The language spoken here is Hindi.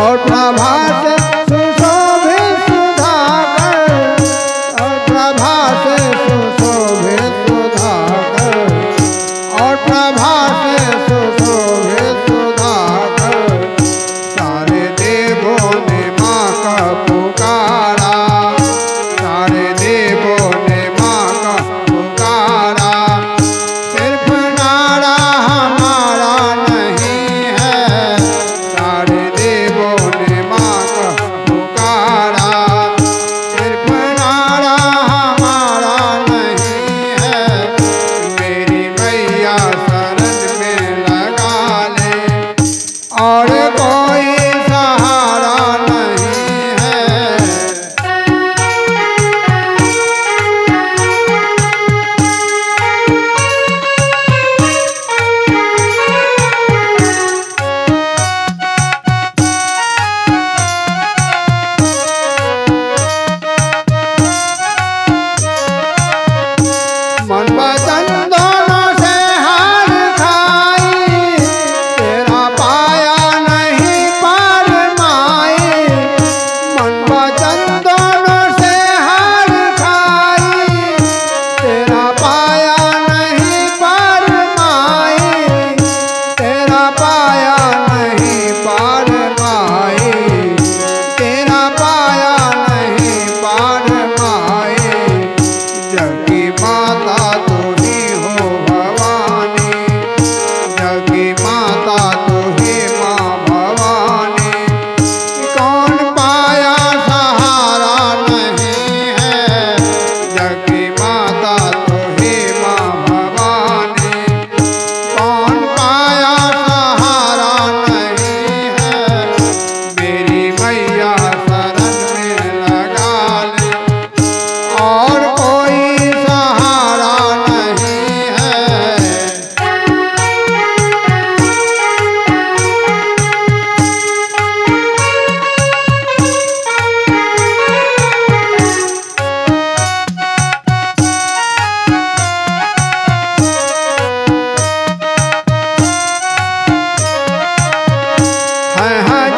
और प्रभात